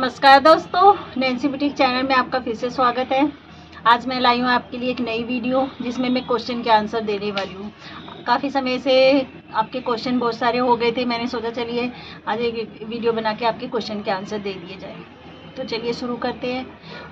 नमस्कार दोस्तों Nancy boutique channel में आपका फिर से स्वागत है। आज मैं लाई हूँ आपके लिए एक नई वीडियो जिसमें मैं क्वेश्चन के आंसर देने वाली हूँ। काफ़ी समय से आपके क्वेश्चन बहुत सारे हो गए थे, मैंने सोचा चलिए आज एक वीडियो बना के आपके क्वेश्चन के आंसर दे दिए जाए। तो चलिए शुरू करते हैं।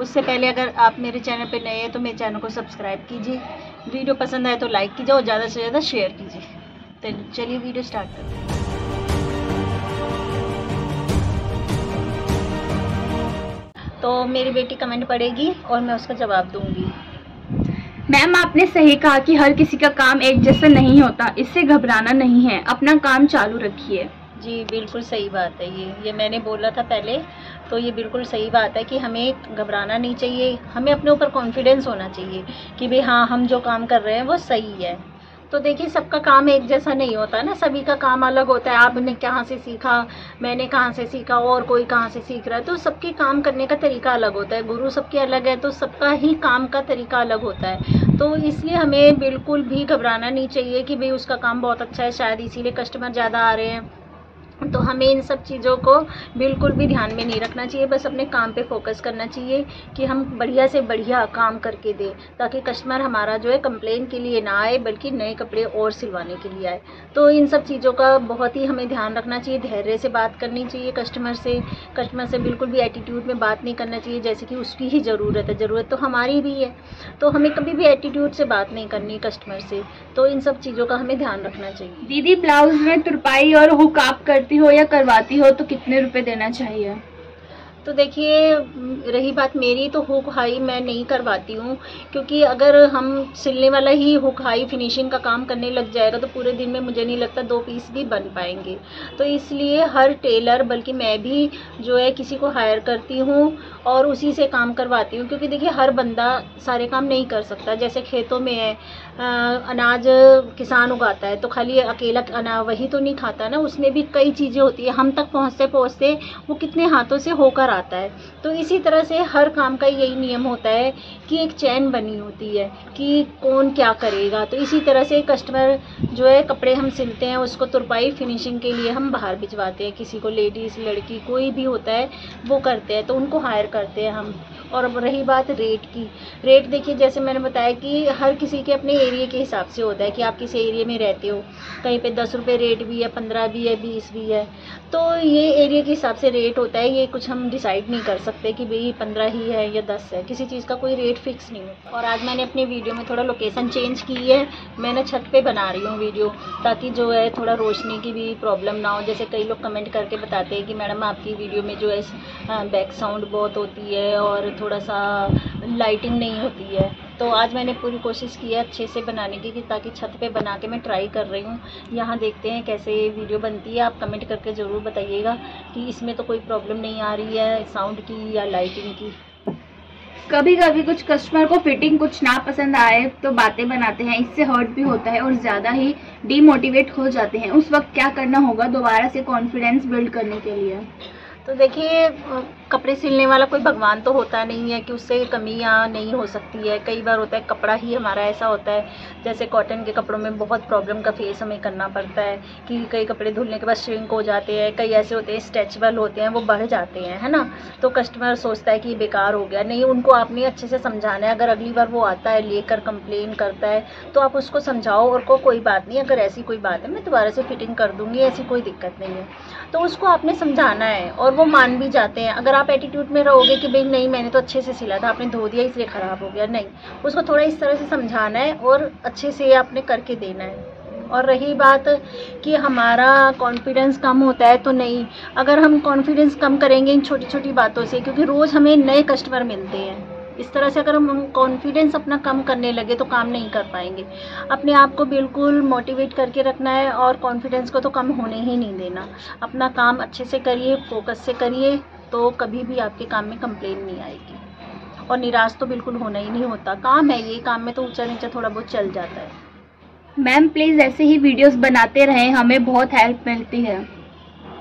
उससे पहले अगर आप मेरे चैनल पर नए हैं तो मेरे चैनल को सब्सक्राइब कीजिए। वीडियो पसंद आए तो लाइक कीजिए और ज़्यादा से ज़्यादा शेयर कीजिए। तो चलिए वीडियो स्टार्ट करते हैं। तो मेरी बेटी कमेंट पड़ेगी और मैं उसका जवाब दूँगी। मैम आपने सही कहा कि हर किसी का काम एक जैसा नहीं होता। इससे घबराना नहीं है। अपना काम चालू रखिए। जी बिल्कुल सही बात है ये। ये मैंने बोला था पहले तो ये बिल्कुल सही बात है कि हमें घबराना नहीं चाहिए। हमें अपने ऊपर कॉन्फिडेंस होना चाहिए कि भाई हाँ हम जो काम कर रहे हैं वो सही है। तो देखिए, सबका काम एक जैसा नहीं होता ना। सभी का काम अलग होता है। आपने कहाँ से सीखा? मैंने कहाँ से सीखा? और कोई कहाँ से सीख रहा है? तो सबके काम करने का तरीका अलग होता है। गुरु सबके अलग है तो सबका ही काम का तरीका अलग होता है। तो इसलिए हमें बिल्कुल भी घबराना नहीं चाहिए कि भाई उसका काम बहुत अच्छा है, शायद इसीलिए कस्टमर ज़्यादा आ रहे हैं। तो हमें इन सब चीज़ों को बिल्कुल भी ध्यान में नहीं रखना चाहिए, बस अपने काम पे फोकस करना चाहिए कि हम बढ़िया से बढ़िया काम करके दें, ताकि कस्टमर हमारा जो है कंप्लेन के लिए ना आए, बल्कि नए कपड़े और सिलवाने के लिए आए। तो इन सब चीज़ों का बहुत ही हमें ध्यान रखना चाहिए, धैर्य से बात करनी चाहिए कस्टमर से कस्टमर से बिल्कुल भी एटीट्यूड में बात नहीं करना चाहिए, जैसे कि उसकी ही ज़रूरत है, ज़रूरत तो हमारी भी है। तो हमें कभी भी एटीट्यूड से बात नहीं करनी कस्टमर से तो इन सब चीज़ों का हमें ध्यान रखना चाहिए। दीदी, ब्लाउज में तुरपाई और हुक आप करती हो या करवाती हो तो कितने रुपए देना चाहिए? तो देखिए, रही बात मेरी तो हुक हाई मैं नहीं करवाती हूँ, क्योंकि अगर हम सिलने वाला ही हुक हाई फिनिशिंग का काम करने लग जाएगा तो पूरे दिन में मुझे नहीं लगता दो पीस भी बन पाएँगे। तो इसलिए हर टेलर, बल्कि मैं भी जो है, किसी को हायर करती हूँ और उसी से काम करवाती हूँ, क्योंकि देखिए, हर बंदा सारे काम नहीं कर सकता। जैसे खेतों में है अनाज किसान उगाता है तो खाली अकेला अनाज वही तो नहीं खाता ना, उसमें भी कई चीज़ें होती है। हम तक पहुँचते पहुँचते वो कितने हाथों से होकर आता है। तो इसी तरह से हर काम का यही नियम होता है कि एक चैन बनी होती है कि कौन क्या करेगा। तो इसी तरह से कस्टमर जो है कपड़े हम सिलते हैं, उसको तुरपाई फिनिशिंग के लिए हम बाहर भिजवाते हैं। किसी को लेडीज़ लड़की कोई भी होता है, वो करते हैं तो उनको हायर करते हैं हम। और अब रही बात रेट की। रेट देखिए, जैसे मैंने बताया कि हर किसी के अपने एरिए के हिसाब से होता है कि आप किस एरिए में रहते हो। कहीं पे दस रुपये रेट भी है, पंद्रह भी है, बीस भी है। तो ये एरिया के हिसाब से रेट होता है, ये कुछ हम डिसाइड नहीं कर सकते कि भाई पंद्रह ही है या दस है। किसी चीज़ का कोई रेट फिक्स नहीं होता। और आज मैंने अपनी वीडियो में थोड़ा लोकेशन चेंज की है। मैंने छत पर बना रही हूँ वीडियो ताकि जो है थोड़ा रोशनी की भी प्रॉब्लम ना हो। जैसे कई लोग कमेंट करके बताते हैं कि मैडम, आपकी वीडियो में जो है बैक साउंड बहुत होती है और थोड़ा सा लाइटिंग नहीं होती है। तो आज मैंने पूरी कोशिश की है अच्छे से बनाने की कि ताकि छत पे बना के मैं ट्राई कर रही हूँ। यहाँ देखते हैं कैसे वीडियो बनती है। आप कमेंट करके ज़रूर बताइएगा कि इसमें तो कोई प्रॉब्लम नहीं आ रही है साउंड की या लाइटिंग की। कभी कभी कुछ कस्टमर को फिटिंग कुछ ना पसंद आए तो बातें बनाते हैं। इससे हर्ट भी होता है और ज़्यादा ही डीमोटिवेट हो जाते हैं। उस वक्त क्या करना होगा दोबारा से कॉन्फिडेंस बिल्ड करने के लिए? तो देखिए कपड़े सिलने वाला कोई भगवान तो होता नहीं है कि उससे कमियाँ नहीं हो सकती है। कई बार होता है, कपड़ा ही हमारा ऐसा होता है, जैसे कॉटन के कपड़ों में बहुत प्रॉब्लम का फेस हमें करना पड़ता है कि कई कपड़े धुलने के बाद श्रिंक हो जाते हैं, कई ऐसे होते हैं स्ट्रेचबल होते हैं, वो बढ़ जाते हैं, है ना? तो कस्टमर सोचता है कि बेकार हो गया। नहीं, उनको आपने अच्छे से समझाना है। अगर अगली बार वो आता है, लेकर कंप्लेन करता है तो आप उसको समझाओ और को कोई बात नहीं, अगर ऐसी कोई बात है, मैं दोबारा से फिटिंग कर दूँगी, ऐसी कोई दिक्कत नहीं है। तो उसको आपने समझाना है और वो मान भी जाते हैं। अगर आप एटीट्यूड में रहोगे कि भाई नहीं, मैंने तो अच्छे से सिला था, आपने धो दिया, इसलिए ख़राब हो गया। नहीं, उसको थोड़ा इस तरह से समझाना है और अच्छे से आपने करके देना है। और रही बात कि हमारा कॉन्फिडेंस कम होता है तो नहीं। अगर हम कॉन्फिडेंस कम करेंगे इन छोटी छोटी बातों से, क्योंकि रोज़ हमें नए कस्टमर मिलते हैं। इस तरह से अगर हम कॉन्फिडेंस अपना कम करने लगे तो काम नहीं कर पाएँगे। अपने आप को बिल्कुल मोटिवेट करके रखना है और कॉन्फिडेंस को तो कम होने ही नहीं देना। अपना काम अच्छे से करिए फोकस से करिए। तो कभी भी आपके काम में कंप्लेन नहीं आएगी। और निराश तो बिल्कुल होना ही नहीं होता। काम है ये काम में तो ऊँचा नीचा थोड़ा बहुत चल जाता है। मैम प्लीज़ ऐसे ही वीडियोस बनाते रहें हमें बहुत हेल्प मिलती है।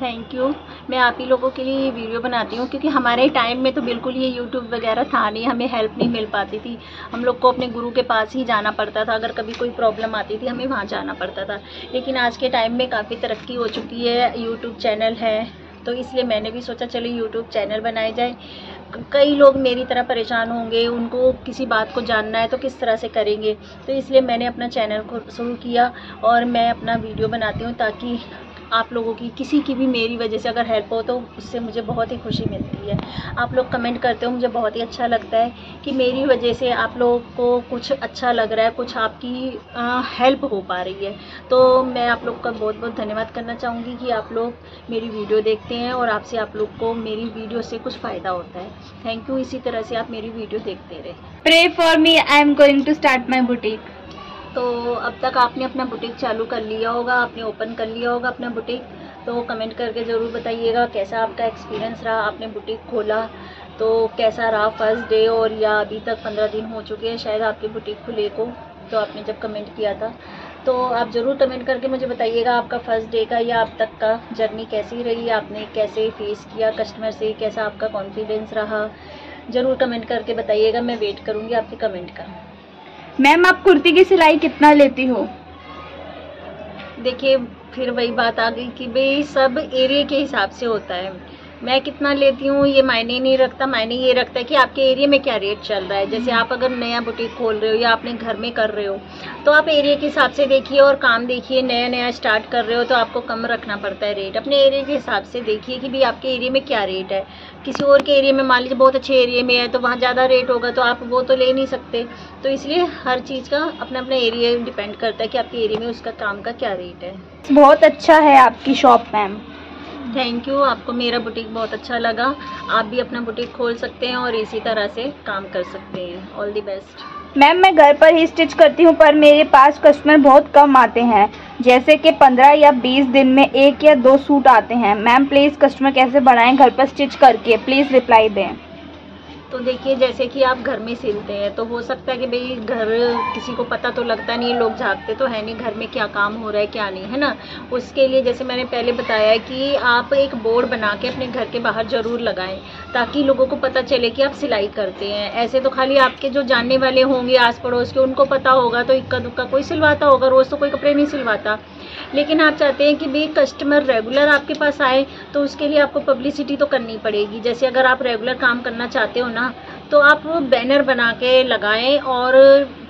थैंक यू मैं आप ही लोगों के लिए ये वीडियो बनाती हूँ क्योंकि हमारे टाइम में तो बिल्कुल ये यूट्यूब वगैरह था नहीं हमें हेल्प नहीं मिल पाती थी। हम लोग को अपने गुरु के पास ही जाना पड़ता था अगर कभी कोई प्रॉब्लम आती थी हमें वहाँ जाना पड़ता था। लेकिन आज के टाइम में काफ़ी तरक्की हो चुकी है यूट्यूब चैनल है तो इसलिए मैंने भी सोचा, चलो यूट्यूब चैनल बनाए जाए। कई लोग मेरी तरह परेशान होंगे, उनको किसी बात को जानना है तो किस तरह से करेंगे? तो इसलिए मैंने अपना चैनल को शुरू किया और मैं अपना वीडियो बनाती हूँ ताकि आप लोगों की, किसी की भी मेरी वजह से अगर हेल्प हो तो उससे मुझे बहुत ही खुशी मिलती है। आप लोग कमेंट करते हो, मुझे बहुत ही अच्छा लगता है कि मेरी वजह से आप लोगों को कुछ अच्छा लग रहा है, कुछ आपकी हेल्प हो पा रही है। तो मैं आप लोग का बहुत बहुत धन्यवाद करना चाहूँगी कि आप लोग मेरी वीडियो देखते हैं और आपसे आप लोग को मेरी वीडियो से कुछ फ़ायदा होता है। थैंक यू इसी तरह से आप मेरी वीडियो देखते रहे। Pray for me I am going to start my boutique तो अब तक आपने अपना बुटीक चालू कर लिया होगा, आपने ओपन कर लिया होगा अपना बुटीक तो कमेंट करके ज़रूर बताइएगा कैसा आपका एक्सपीरियंस रहा, आपने बुटीक खोला तो कैसा रहा फ़र्स्ट डे और या अभी तक पंद्रह दिन हो चुके हैं शायद आपके बुटीक खुले को तो आपने जब कमेंट किया था तो आप ज़रूर कमेंट करके मुझे बताइएगा आपका फ़र्स्ट डे का या अब तक का जर्नी कैसी रही, आपने कैसे फेस किया कस्टमर से, कैसा आपका कॉन्फिडेंस रहा, ज़रूर कमेंट करके बताइएगा, मैं वेट करूँगी आपके कमेंट का। मैम, आप कुर्ती की सिलाई कितना लेती हो? देखिए, फिर वही बात आ गई कि भाई, सब एरिया के हिसाब से होता है मैं कितना लेती हूँ, ये मायने नहीं रखता, मायने ये रखता है कि आपके एरिया में क्या रेट चल रहा है। जैसे आप अगर नया बुटीक खोल रहे हो या आपने घर में कर रहे हो तो आप एरिया के हिसाब से देखिए और काम देखिए नया नया स्टार्ट कर रहे हो तो आपको कम रखना पड़ता है रेट अपने एरिया के हिसाब से देखिए कि भाई आपके एरिया में क्या रेट है। किसी और के एरिया में, मान लीजिए बहुत अच्छे एरिया में है तो वहाँ ज़्यादा रेट होगा तो आप वो तो ले नहीं सकते। तो इसलिए हर चीज़ का अपना अपने एरिया डिपेंड करता है कि आपके एरिया में उसका काम का क्या रेट है। बहुत अच्छा है आपकी शॉप मैम थैंक यू आपको मेरा बुटीक बहुत अच्छा लगा। आप भी अपना बुटीक खोल सकते हैं और इसी तरह से काम कर सकते हैं। ऑल दी बेस्ट मैम, मैं घर पर ही स्टिच करती हूँ, पर मेरे पास कस्टमर बहुत कम आते हैं। जैसे कि पंद्रह या बीस दिन में एक या दो सूट आते हैं। मैम प्लीज़ कस्टमर कैसे बढ़ाएँ घर पर स्टिच करके? प्लीज़ रिप्लाई दें। तो देखिए, जैसे कि आप घर में सिलते हैं तो हो सकता है कि भाई घर किसी को पता तो लगता नहीं लोग झाँकते तो है नहीं घर में क्या काम हो रहा है, क्या नहीं, है ना? उसके लिए जैसे मैंने पहले बताया कि आप एक बोर्ड बना के अपने घर के बाहर ज़रूर लगाएँ। ताकि लोगों को पता चले कि आप सिलाई करते हैं। ऐसे तो खाली आपके जो जानने वाले होंगे आस पड़ोस के, उनको पता होगा तो इक्का दुक्का कोई सिलवाता होगा, रोज़ तो कोई कपड़े नहीं सिलवाता। लेकिन आप चाहते हैं कि भाई कस्टमर रेगुलर आपके पास आए तो उसके लिए आपको पब्लिसिटी तो करनी पड़ेगी। जैसे अगर आप रेगुलर काम करना चाहते हो ना तो आप बैनर बना के लगाएँ और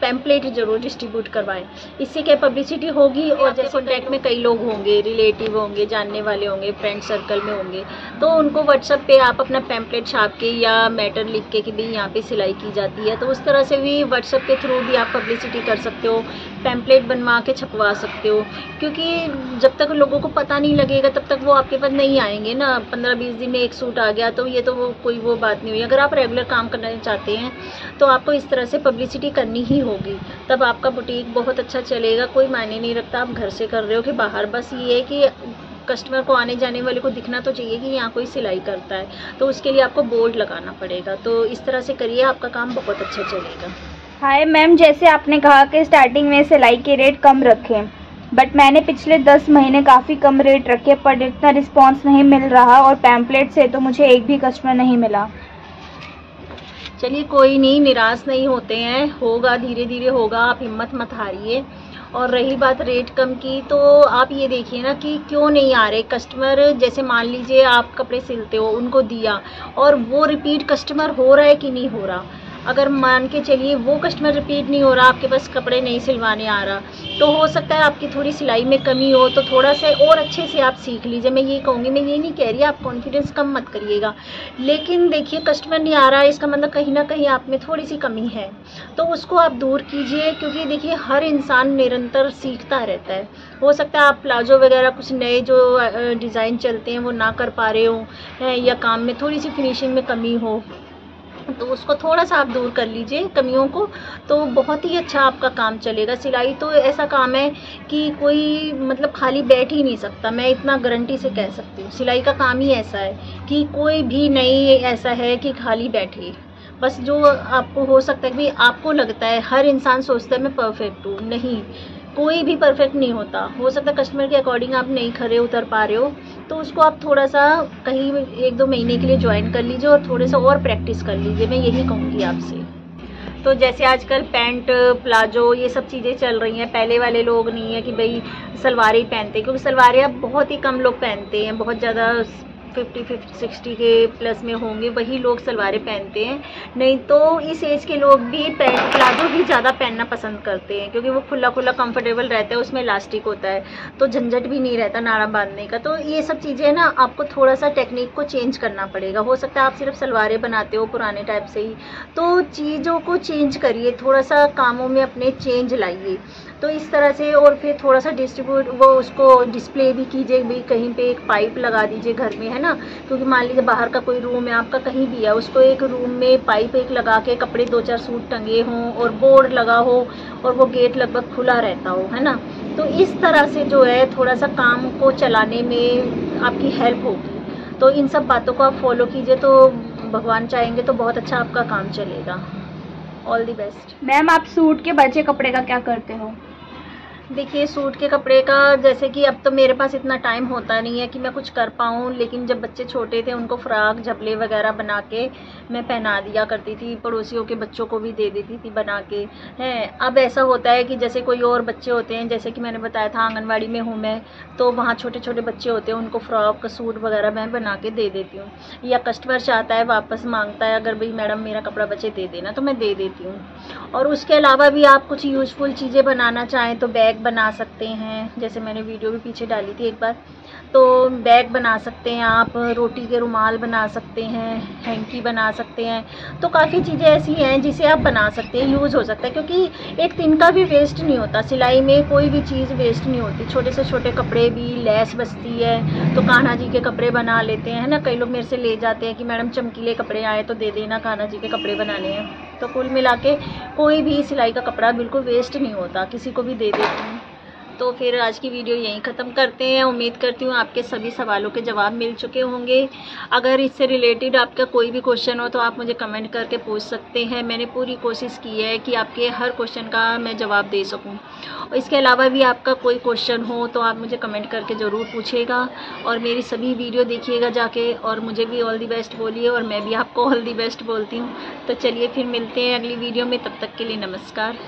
पैम्पलेट ज़रूर डिस्ट्रीब्यूट करवाएँ। इससे क्या पब्लिसिटी होगी और जैसे कॉन्टैक्ट में कई लोग होंगे रिलेटिव होंगे, जानने वाले होंगे फ्रेंड सर्कल में होंगे तो उनको व्हाट्सअप पे आप अपना पैम्पलेट छाप के या मैटर लिख के कि भाई यहाँ पे सिलाई की जाती है तो उस तरह से भी व्हाट्सअप के थ्रू भी आप पब्लिसिटी कर सकते हो। पैम्पलेट बनवा के छपवा सकते हो। क्योंकि जब तक लोगों को पता नहीं लगेगा, तब तक वो आपके पास नहीं आएँगे ना। पंद्रह बीस दिन में एक सूट आ गया तो ये तो वो कोई वो बात नहीं हुई। अगर आप रेगुलर काम करना चाहते हैं तो आपको इस तरह से पब्लिसिटी करनी ही होगी। तब आपका बुटीक बहुत अच्छा चलेगा, कोई मायने नहीं रखता। आप घर से कर रहे हो कि बाहर। बस ये है कि कस्टमर को आने जाने वाले को दिखना तो चाहिए कि यहाँ कोई सिलाई करता है। तो उसके लिए आपको बोर्ड लगाना पड़ेगा। तो इस तरह से करिए, आपका काम बहुत अच्छा चलेगा। हाय मैम, जैसे आपने कहा कि स्टार्टिंग में सिलाई के रेट कम रखें बट मैंने पिछले दस महीने काफ़ी कम रेट रखे, पर इतना रिस्पांस नहीं मिल रहा और पैम्पलेट से तो मुझे एक भी कस्टमर नहीं मिला। चलिए, कोई नहीं, निराश नहीं होते हैं। होगा धीरे धीरे होगा, आप हिम्मत मत हारिए। और रही बात रेट कम की तो आप ये देखिए ना कि क्यों नहीं आ रहे कस्टमर जैसे मान लीजिए आप कपड़े सिलते हो, उनको दिया, और वो रिपीट कस्टमर हो रहा है कि नहीं हो रहा? अगर मान के चलिए वो कस्टमर रिपीट नहीं हो रहा, आपके पास कपड़े नहीं सिलवाने आ रहा तो हो सकता है आपकी थोड़ी सिलाई में कमी हो तो थोड़ा सा और अच्छे से आप सीख लीजिए। मैं ये कहूँगी, मैं ये नहीं कह रही आप कॉन्फिडेंस कम मत करिएगा। लेकिन देखिए कस्टमर नहीं आ रहा है इसका मतलब कहीं ना कहीं आप में थोड़ी सी कमी है। तो उसको आप दूर कीजिए, क्योंकि देखिए, हर इंसान निरंतर सीखता रहता है। हो सकता है आप प्लाजो वगैरह कुछ नए जो डिज़ाइन चलते हैं, वो ना कर पा रहे हो, या काम में थोड़ी सी फिनिशिंग में कमी हो। तो उसको थोड़ा सा आप दूर कर लीजिए कमियों को। तो बहुत ही अच्छा आपका काम चलेगा। सिलाई तो ऐसा काम है कि कोई मतलब खाली बैठ ही नहीं सकता। मैं इतना गारंटी से कह सकती हूँ। सिलाई का काम ही ऐसा है कि कोई भी नहीं ऐसा है कि खाली बैठे। बस जो आपको हो सकता है कि आपको लगता है, हर इंसान सोचता है, मैं परफेक्ट हूँ। नहीं। कोई भी परफेक्ट नहीं होता। हो सकता कस्टमर के अकॉर्डिंग आप नहीं खड़े उतर पा रहे हो। तो उसको आप थोड़ा सा कहीं एक दो महीने के लिए ज्वाइन कर लीजिए और थोड़े सा और प्रैक्टिस कर लीजिए। मैं यही कहूँगी आपसे। तो जैसे आजकल पैंट, प्लाजो ये सब चीज़ें चल रही हैं। पहले वाले लोग नहीं है कि भाई सलवारें ही पहनते, क्योंकि सलवारें अब बहुत ही कम लोग पहनते हैं। बहुत ज़्यादा फिफ्टी फिफ्टी सिक्सटी के प्लस में होंगे, वही लोग सलवारें पहनते हैं। नहीं तो इस एज के लोग भी प्लाजो ही ज़्यादा पहनना पसंद करते हैं, क्योंकि वो खुला खुला कंफर्टेबल रहता है, उसमें इलास्टिक होता है। तो झंझट भी नहीं रहता नारा बांधने का। तो ये सब चीज़ें ना, आपको थोड़ा सा टेक्निक को चेंज करना पड़ेगा। हो सकता है आप सिर्फ़ सलवारें बनाते हो पुराने टाइप से ही। तो चीज़ों को चेंज करिए थोड़ा सा कामों में अपने चेंज लाइए। तो इस तरह से और फिर थोड़ा सा डिस्ट्रीब्यूट वो उसको डिस्प्ले भी कीजिए, भी कहीं पे एक पाइप लगा दीजिए घर में, है ना? क्योंकि मान लीजिए बाहर का कोई रूम है, आपका कहीं भी है, उसको एक रूम में पाइप एक लगा के कपड़े दो चार सूट टंगे हों और बोर्ड लगा हो और वो गेट लगभग खुला रहता हो, है ना? तो इस तरह से जो है थोड़ा सा काम को चलाने में आपकी हेल्प होगी। तो इन सब बातों को आप फॉलो कीजिए तो भगवान चाहेंगे तो बहुत अच्छा आपका काम चलेगा। ऑल दी बेस्ट मैम आप सूट के बचे कपड़े का क्या करते हो? देखिए, सूट के कपड़े का जैसे कि अब तो मेरे पास इतना टाइम होता नहीं है कि मैं कुछ कर पाऊँ, लेकिन जब बच्चे छोटे थे, उनको फ्राक झबले वगैरह बना के मैं पहना दिया करती थी, पड़ोसियों के बच्चों को भी दे देती थी बना के, हैं। अब ऐसा होता है कि जैसे कोई और बच्चे होते हैं, जैसे कि मैंने बताया था आंगनबाड़ी में हूँ मैं तो वहाँ छोटे छोटे बच्चे होते हैं, उनको फ्रॉक, सूट वगैरह मैं बना के दे देती हूँ। या कस्टमर चाहता है, वापस माँगता है, अगर भाई, मैडम, मेरा कपड़ा बचे, दे देना तो मैं दे देती हूँ। और उसके अलावा भी आप कुछ यूजफुल चीज़ें बनाना चाहें तो बैग बैग बना सकते हैं, जैसे मैंने वीडियो भी पीछे डाली थी एक बार। तो बैग बना सकते हैं आप, रोटी के रुमाल बना सकते हैं, हैंकी बना सकते हैं। तो काफ़ी चीज़ें ऐसी हैं जिसे आप बना सकते हैं, यूज़ हो सकता है, क्योंकि एक दिन का भी वेस्ट नहीं होता। सिलाई में कोई भी चीज़ वेस्ट नहीं होती। छोटे से छोटे कपड़े भी लेस बचती है। तो कान्हा जी के कपड़े बना लेते हैं ना? कई लोग मेरे से ले जाते हैं कि, मैडम, चमकीले कपड़े आए तो दे देना, कान्हा जी के कपड़े बनाने हैं। तो कुल मिला के कोई भी सिलाई का कपड़ा बिल्कुल वेस्ट नहीं होता। किसी को भी दे देती हूँ। तो फिर आज की वीडियो यहीं ख़त्म करते हैं। उम्मीद करती हूँ आपके सभी सवालों के जवाब मिल चुके होंगे। अगर इससे रिलेटेड आपका कोई भी क्वेश्चन हो तो आप मुझे कमेंट करके पूछ सकते हैं। मैंने पूरी कोशिश की है कि आपके हर क्वेश्चन का मैं जवाब दे सकूँ। इसके अलावा भी आपका कोई क्वेश्चन हो तो आप मुझे कमेंट करके ज़रूर पूछेगा। और मेरी सभी वीडियो देखिएगा जाके और मुझे भी ऑल दी बेस्ट बोलिए और मैं भी आपको ऑल दी बेस्ट बोलती हूँ। तो चलिए फिर मिलते हैं अगली वीडियो में। तब तक के लिए नमस्कार।